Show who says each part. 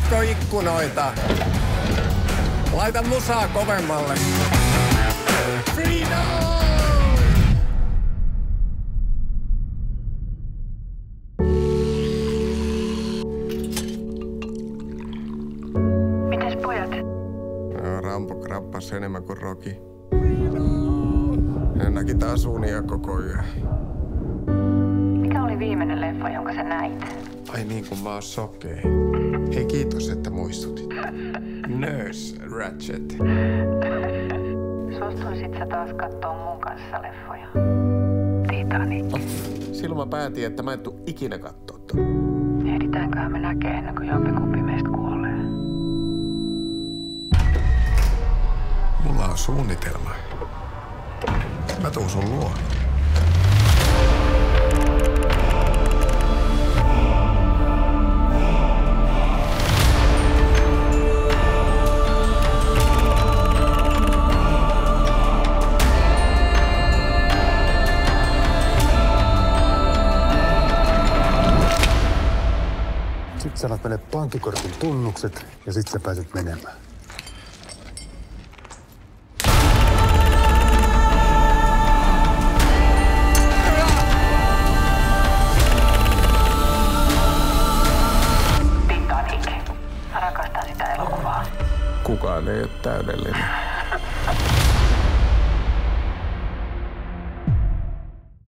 Speaker 1: Avaatko ikkunoita? Laita musaa kovemmalle. Freedom!
Speaker 2: Mites pojat?
Speaker 1: No, Rampo krappas enemmän kuin Roki. Ne näki taas unia koko yö.
Speaker 2: Viimeinen leffa, jonka sä näit?
Speaker 1: Ai niin kuin mä oon sokea. Hei kiitos, että muistutit. Nurse Ratchet.
Speaker 2: Suostuisit sä taas kattoo mun kanssa leffoja? Titanic.
Speaker 1: Silloin mä päätin, että mä en tuu ikinä kattoo.
Speaker 2: Ehditäänköhän me näkee ennen kuin jompikumpi meistä kuolee?
Speaker 1: Mulla on suunnitelma. Mä tuun sun luo.
Speaker 3: Sitten sä annat meille pankkikortin tunnukset ja sitten sä pääset menemään.
Speaker 1: Kukaan ei ole täydellinen.